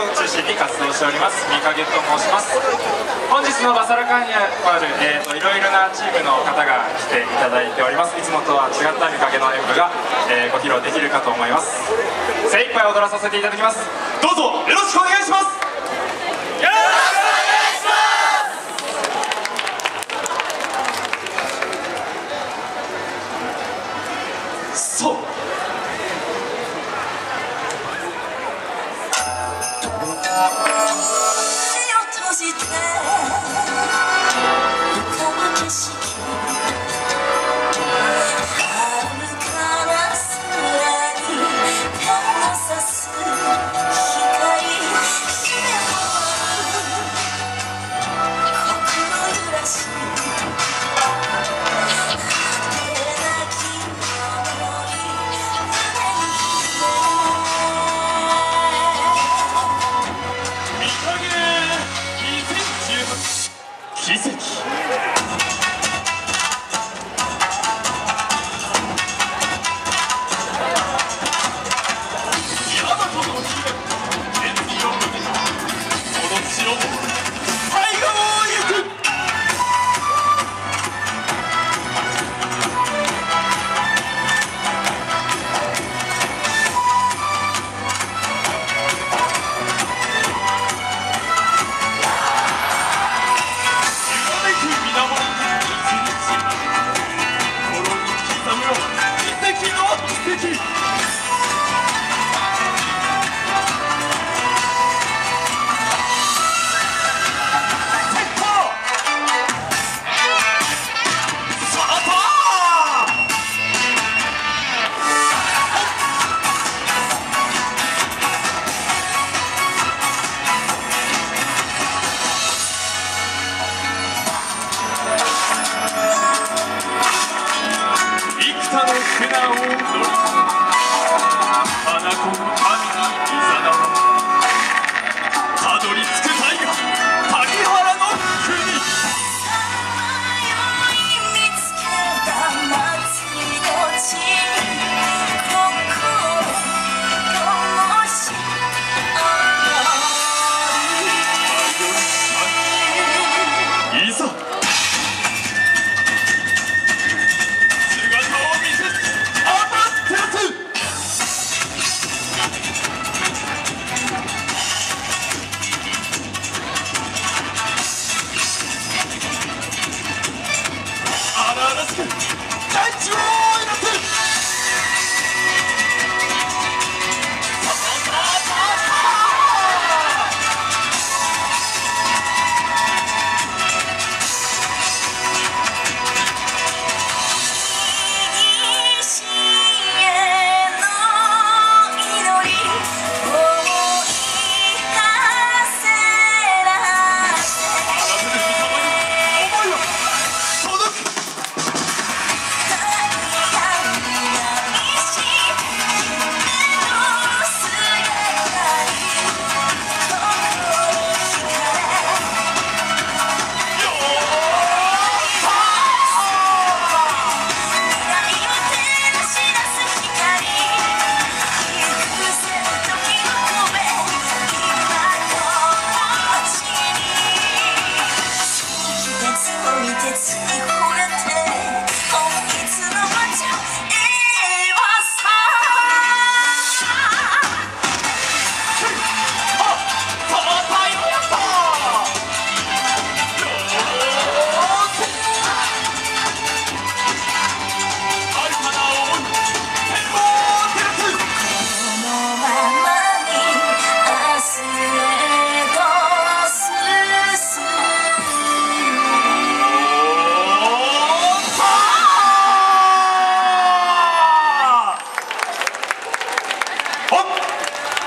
を中心に活動しております。三影と申します。本日のバサラカンにある、えーと、いろいろなチームの方が来ていただいております。いつもとは違った三影の演舞が、えー、ご披露できるかと思います。精一杯踊らさせていただきます。どうぞよろしくお願いします。よろしくお願いします。そう。